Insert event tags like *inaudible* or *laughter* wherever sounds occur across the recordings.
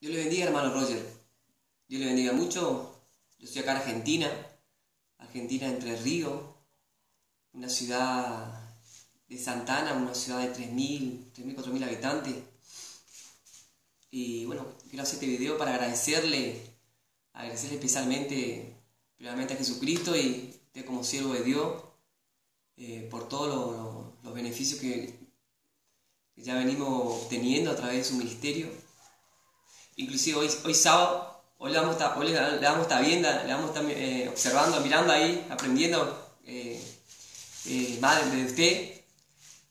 Dios le bendiga, hermano Roger. Dios le bendiga mucho. Yo estoy acá en Argentina, Argentina Entre Ríos, una ciudad de Santana, una ciudad de 3.000, 3.000, 4.000 habitantes. Y bueno, quiero hacer este video para agradecerle, agradecerle especialmente, primeramente a Jesucristo y usted como siervo de Dios, eh, por todos los beneficios que, ya venimos obteniendo a través de su ministerio. Inclusive hoy, hoy sábado, hoy le vamos a estar, viendo, le vamos a estar eh, observando, mirando ahí, aprendiendo eh, eh más de usted.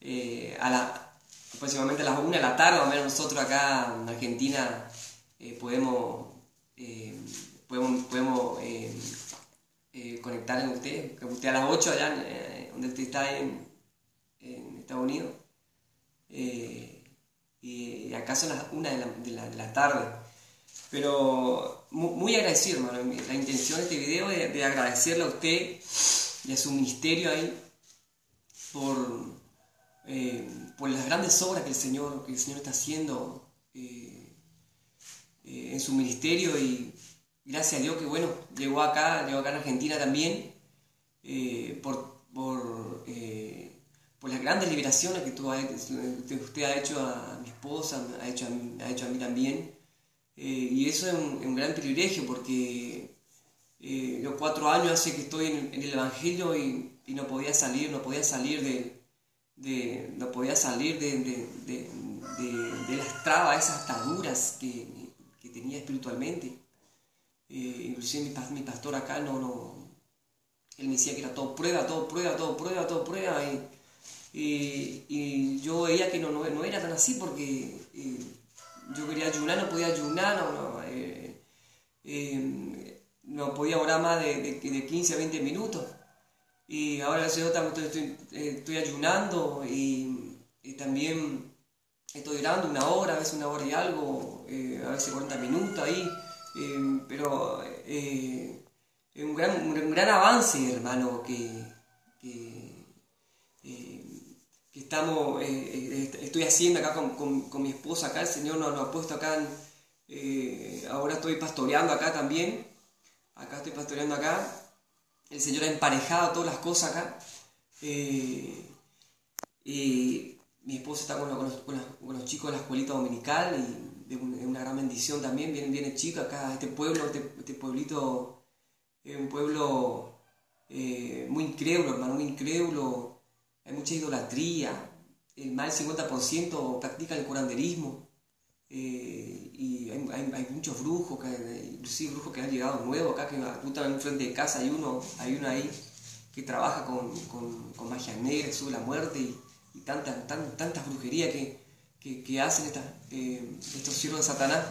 Eh, a la, aproximadamente a las 1 de la tarde, más o menos nosotros acá en Argentina podemos, podemos, podemos conectar en usted, que usted a las 8 allá, donde usted está en, en Estados Unidos eh, y acá son las una de la, de la, tarde. Pero muy, agradecido, hermano. La intención de este video es de, agradecerle a usted y a su ministerio ahí por, eh, por las grandes obras que el Señor, que el Señor está haciendo eh, en su ministerio y gracias a Dios que bueno, llegó acá, llegó acá en Argentina también por, por por las grandes liberaciones que, tú usted ha hecho a mi esposa, ha hecho a mí, ha hecho a mí también. Eh, y eso es un, gran privilegio porque eh, yo cuatro años hace que estoy en, el Evangelio y, no podía salir, no podía salir de, no podía salir de, de, las trabas, esas ataduras que, que tenía espiritualmente. Eh, inclusive mi, pastor acá no, no, él me decía que era todo prueba, todo prueba, todo prueba, todo prueba. Y, y yo veía que no, no, era tan así porque eh, yo quería ayunar, no podía ayunar, no, no, eh, eh, podía orar más de, de, 15 a 20 minutos. Y ahora estoy, estoy, ayunando y, también estoy orando una hora, a veces una hora y algo, a veces 40 minutos ahí, pero es un gran, un gran avance, hermano, que eh, eh, estoy haciendo acá con, mi esposa acá, el Señor nos, ha puesto acá, eh, ahora estoy pastoreando acá también, acá estoy pastoreando acá, el Señor ha emparejado todas las cosas acá, y mi esposa está con, los, chicos de la escuelita dominical, y es una gran bendición también, viene, viene chica acá, este pueblo, este, este pueblito, es un pueblo muy incrédulo, hermano, muy incrédulo, hay mucha idolatría, el del 50% practica el curanderismo, eh, y hay, muchos brujos, que, inclusive brujos que han llegado nuevos acá, que en frente de casa hay uno, hay uno ahí que trabaja con, con, magia negra, sube la muerte y, tantas, tantas brujerías que, hacen eh, estos siervos de Satanás.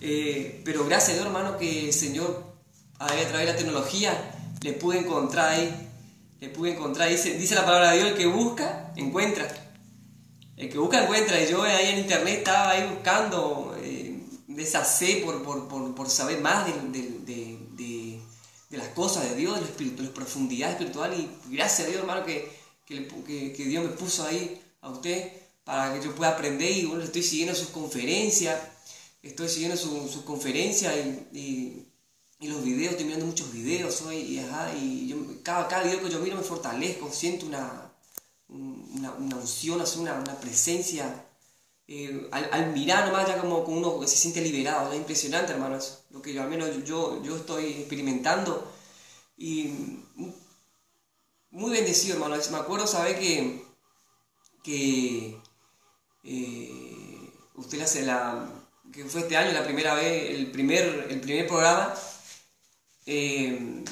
Eh, pero gracias a Dios, hermano, que el Señor, a través de la tecnología, le pude encontrar ahí pude encontrar. Dice, dice la palabra de Dios, el que busca, encuentra. El que busca, encuentra. Y yo ahí en internet estaba ahí buscando eh, de esa sed por, por, por, por saber más de, de, de, de, las cosas de Dios, de la, la profundidad espiritual. Y gracias a Dios, hermano, que, que, que, Dios me puso ahí a usted para que yo pueda aprender. Y bueno, estoy siguiendo sus conferencias. Estoy siguiendo sus su conferencias y los videos, estoy mirando muchos videos hoy, y, y yo, cada, cada video que yo miro me fortalezco, siento una, una, una unción, una, una presencia. Eh, al, mirar nomás ya como, uno se siente liberado, es impresionante hermano eso, lo que yo al menos yo, yo estoy experimentando y muy bendecido hermano, me acuerdo saber que, que eh, usted hace la, que fue este año la primera vez, el primer, el primer programa, eh,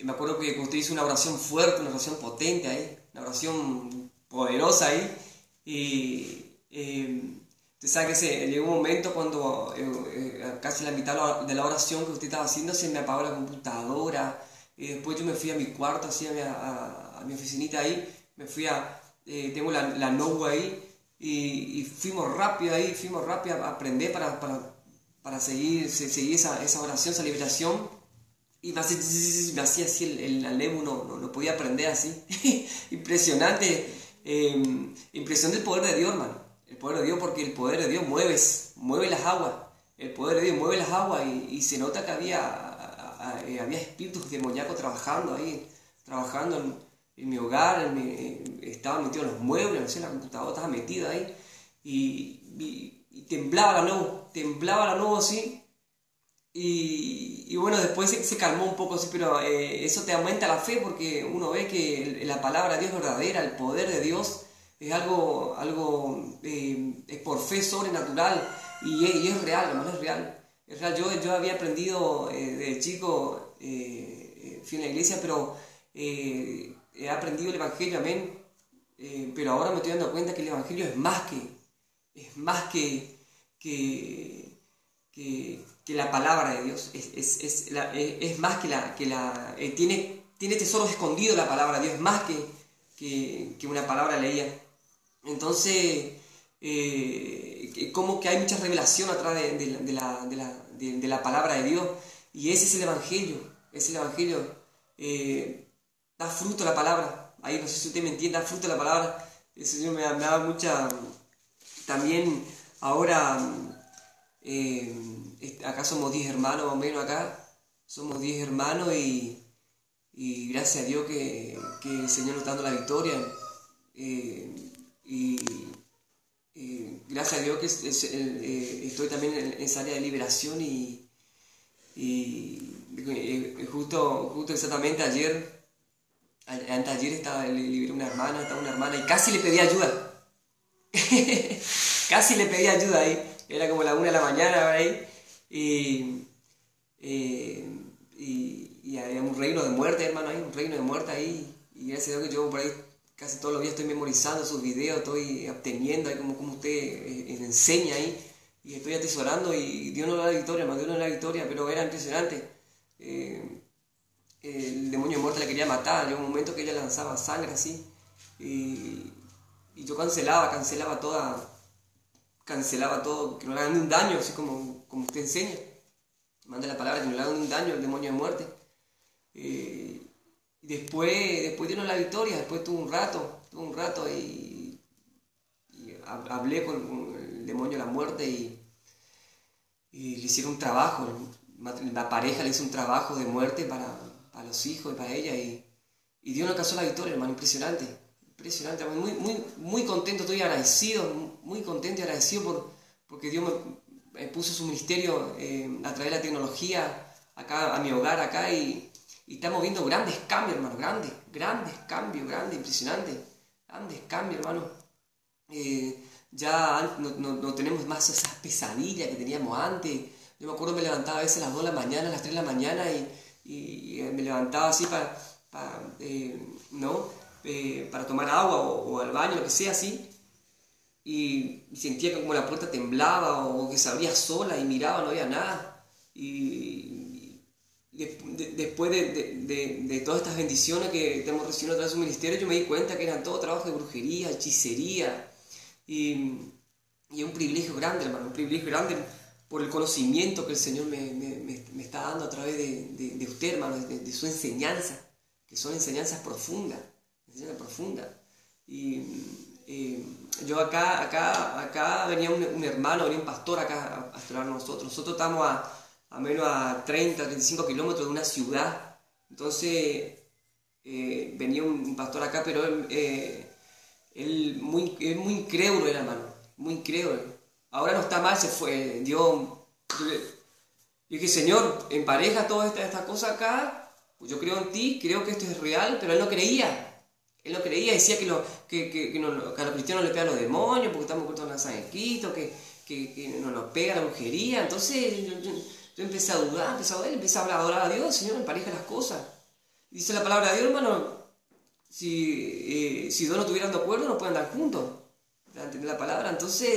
me acuerdo que usted hizo una oración fuerte, una oración potente ahí, una oración poderosa ahí. Y eh, usted sabe que se, llegó un momento cuando eh, casi la mitad de la oración que usted estaba haciendo se me apagó la computadora. Y después yo me fui a mi cuarto, así a mi, a, mi oficinita ahí. Me fui a. tengo la, la ahí. Y, fuimos rápido ahí, fuimos rápido a aprender para, para, para seguir, seguir esa, esa oración, esa liberación y me hacía, me hacía así el, el no, no, podía aprender así. *laughs* impresionante, eh, impresión del poder de Dios, hermano. El poder de Dios porque el poder de Dios mueve, mueve las aguas. El poder de Dios mueve las aguas y, se nota que había, eh, había espíritus demoníacos trabajando ahí, trabajando en, mi hogar, en mi, estaban metidos los muebles, no sé, la computadora estaba metida ahí y, temblaba la nuevo, temblaba la nuevo así. Y, bueno, después se, calmó un poco así, pero eh, eso te aumenta la fe porque uno ve que la palabra de Dios verdadera, el poder de Dios es algo, algo eh, es por fe sobrenatural y, es real, hermano, es real. Es real. Yo, yo había aprendido eh, de chico, fui en la iglesia, pero he aprendido el Evangelio, amén. pero ahora me estoy dando cuenta que el Evangelio es más que, es más que, que, que, la palabra de Dios, es, es, es, es más que la... Que la eh, tiene, tiene tesoros escondidos la palabra de Dios, más que, que, una palabra leía. Entonces, eh, como que hay mucha revelación atrás de, de, la, de, la, de, la, palabra de Dios, y ese es el Evangelio, es el Evangelio. Eh, da fruto la palabra, ahí no sé si usted me entiende, da fruto la palabra. Señor me, me da mucha también ahora, eh, acá somos 10 hermanos más o menos acá, somos 10 hermanos y, gracias a Dios que, el Señor nos está dando la victoria. Eh, y eh, gracias a Dios que estoy también en esa área de liberación y, justo, justo exactamente ayer, antes ayer estaba, libre una hermana, estaba una hermana y casi le pedí ayuda *laughs* Casi le pedí ayuda ahí. Era como la una de la mañana ahí. Y, y, había un reino de muerte, hermano, ahí, un reino de muerte ahí. Y gracias a Dios que yo por ahí casi todos los días estoy memorizando sus videos, estoy obteniendo ahí como, como usted eh, enseña ahí. Y estoy atesorando y Dios no da la victoria, más Dios no da la victoria, pero era impresionante. Eh, el demonio de muerte la quería matar, llegó un momento que ella lanzaba sangre así. Y, y yo cancelaba, cancelaba toda, cancelaba todo, que no le hagan un daño, así como, como usted enseña. Manda la palabra que no le hagan un daño al demonio de muerte. Eh, y después, después dieron la victoria, después tuvo un rato, tuvo un rato y, hablé con, el demonio de la muerte y, le hicieron un trabajo, la pareja le hizo un trabajo de muerte para, para los hijos y para ella y, y Dios no alcanzó la victoria, hermano, impresionante. Impresionante, muy, muy, muy contento, estoy agradecido, muy contento y agradecido por, porque Dios me, puso su ministerio eh, a través de la tecnología acá, a mi hogar acá y, estamos viendo grandes cambios, hermano, grandes, grandes cambios, grandes, impresionantes, grandes cambios, hermano. Eh, ya no, tenemos más esas pesadillas que teníamos antes. Yo me acuerdo me levantaba a veces a las 2 de la mañana, a las 3 de la mañana y, y, me levantaba así para, eh, ¿no? Eh, para tomar agua o, al baño, lo que sea así, y, sentía como la puerta temblaba o que se abría sola y miraba, no había nada. Y, después de, todas estas bendiciones que hemos recibido a través de su ministerio, yo me di cuenta que eran todo trabajo de brujería, hechicería, y, y un privilegio grande, hermano, un privilegio grande por el conocimiento que el Señor me, está dando a través de, usted, hermano, de, su enseñanza, que son enseñanzas profundas profunda. Y yo acá, acá, acá venía un, hermano, venía un pastor acá a pastorar nosotros. Nosotros estamos a, a menos a 30, 35 kilómetros de una ciudad. Entonces eh, venía un pastor acá, pero él, eh, él muy, es muy incrédulo, el hermano, muy incrédulo. Ahora no está mal, se fue, dio... Yo, dije, Señor, empareja toda esta, esta cosa acá, pues yo creo en ti, creo que esto es real, pero él no creía. Él no creía, decía que, lo, que, que, que, no, a los cristianos les pegan los demonios porque estamos cortando la sangre que, que, que no nos pega la brujería. Entonces yo, empecé a dudar, empecé a dudar, empecé a adorar a Dios, Señor, me pareja las cosas. dice la palabra de Dios, hermano, si, eh, si dos no estuvieran de acuerdo no pueden andar juntos. ¿Entendés la palabra? Entonces,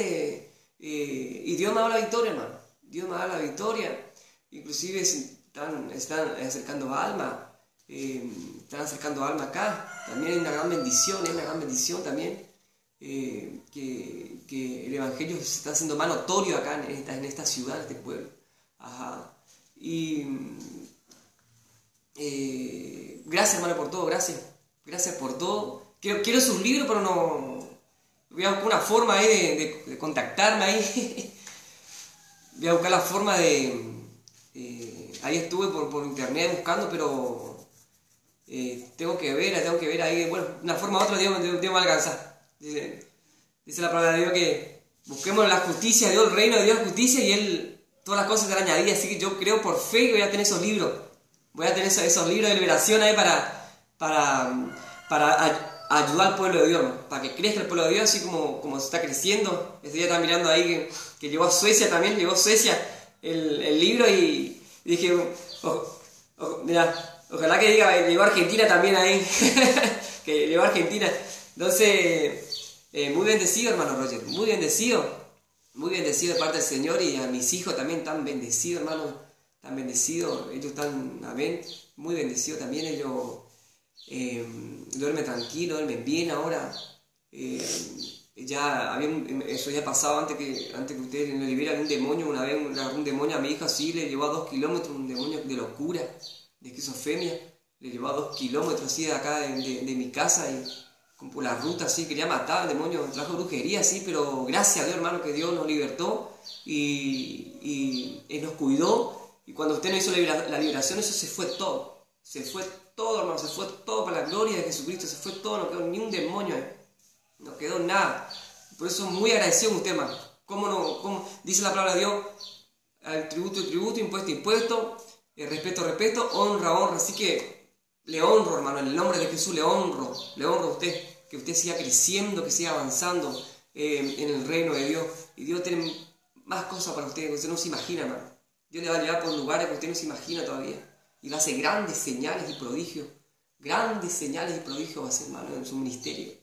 eh, y Dios me da la victoria, hermano. Dios me da la victoria. Inclusive están, están acercando alma eh, están acercando alma acá, también hay una gran bendición, es una gran bendición también eh, que, que, el Evangelio se está haciendo más notorio acá en esta, en esta ciudad, en este pueblo. Y eh, gracias hermano por todo, gracias, gracias por todo. Quiero, quiero sus libros, pero no, voy a buscar una forma ahí de, contactarme ahí. *laughs* voy a buscar la forma de... Eh, ahí estuve por, internet buscando, pero eh, tengo que ver, tengo que ver ahí, bueno, una forma u otra Dios, Dios, me alcanza. Dice, dice, la palabra de Dios que busquemos la justicia, Dios, el reino de Dios, justicia y Él, todas las cosas serán añadidas. Así que yo creo por fe que voy a tener esos libros. Voy a tener esos, libros de liberación ahí para, para, para ayudar al pueblo de Dios, para que crezca el pueblo de Dios así como, como se está creciendo. Este día estaba mirando ahí que, que llegó a Suecia también, llegó a Suecia el, el libro y, dije, mira, ojalá que diga, llegó Argentina también ahí, *laughs* que llegó Argentina. Entonces, eh, muy bendecido hermano Roger, muy bendecido, muy bendecido de parte del Señor y a mis hijos también tan bendecidos hermano, tan bendecidos, ellos están, amén, muy bendecidos también, ellos eh, duerme tranquilo, duerme bien ahora. Eh, ya había eso ya pasado antes que antes que ustedes me liberaran un demonio. Una vez un, demonio a mi hija así le llevó a dos kilómetros un demonio de locura de esquizofrenia le llevó a dos kilómetros así de acá de, mi casa y como por la ruta así quería matar al demonio trajo brujería así pero gracias a Dios hermano que Dios nos libertó y, y, nos cuidó y cuando usted nos hizo la liberación eso se fue todo se fue todo, hermano, se fue todo para la gloria de Jesucristo, se fue todo, no quedó ni un demonio, no quedó nada. Por eso muy agradecido con usted, hermano. ¿Cómo no? Cómo? Dice la palabra de Dios, al tributo, tributo, impuesto, impuesto, eh, respeto, respeto, honra, honra. Así que le honro, hermano, en el nombre de Jesús le honro, le honro a usted, que usted siga creciendo, que siga avanzando eh, en el reino de Dios. Y Dios tiene más cosas para usted que usted no se imagina, hermano. Dios le va a llevar por lugares que usted no se imagina todavía y va a hacer grandes señales y prodigios. Grandes señales y prodigios va a hacer, hermano, en su ministerio.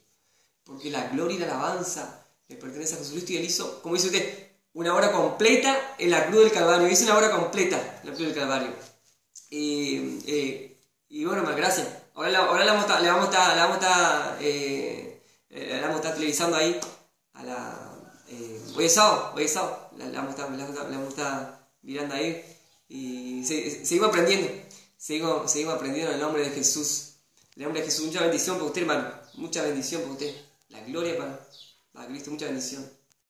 Porque la gloria y la alabanza le pertenece a Jesucristo y él hizo, como dice usted, una hora completa en la cruz del Calvario. Hizo una hora completa en la cruz del Calvario. Eh, y bueno, más gracias. Ahora, la, ahora la vamos a, le vamos a la vamos a eh, eh, la vamos a estar televisando ahí a la, hoy es sábado, hoy es sábado, la, vamos a la, vamos a estar mirando ahí y seguimos aprendiendo. Seguimos, seguimos aprendiendo en el nombre de Jesús. En el nombre de Jesús, mucha bendición para usted, hermano. Mucha bendición para usted. La gloria para, para Cristo, mucha bendición.